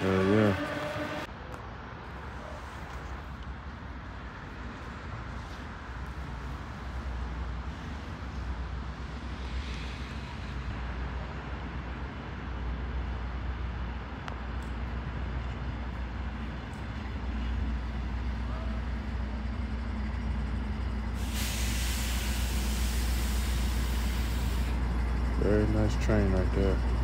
Hell yeah. Very nice train right there.